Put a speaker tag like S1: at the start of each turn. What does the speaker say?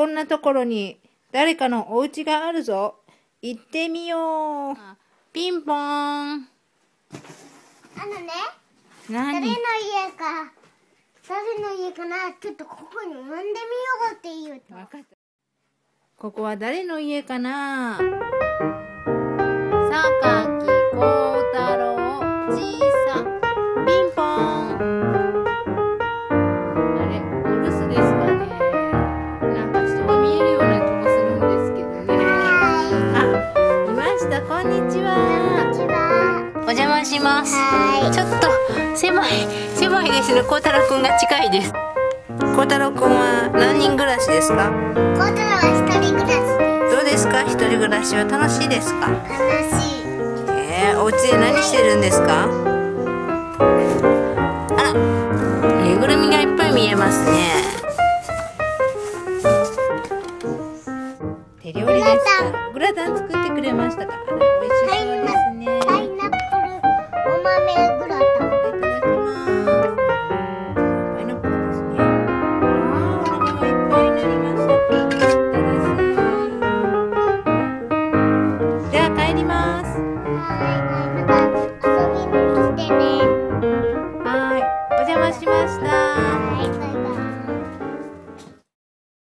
S1: こんなところに誰かのお家があるぞ。行ってみよう。ピンポーン。あのね、誰の何家
S2: か、誰の家かな、ちょっとここに呼んでみようって言うと。わ
S1: かった。ここは誰の家かな？んにちはこ
S2: んにちは。
S1: お邪魔します。
S2: は
S1: ちょっと狭い狭いですね。幸太郎くんが近いです。幸太郎くんは何人暮らしですか？い。
S2: コートは一人暮らしで
S1: どうですか？一人暮らしは楽しいですか？す。
S2: 楽しい。
S1: えー、お家で何してるんですか？あらぬいぐるみがいっぱい見えますね料理ですグラタン作ってくれましたかあ美味しそうですね。パイ
S2: ナップルお豆グラタン。
S1: いただきます。パイナップルですねあいっぱいなりまじゃあ帰ります。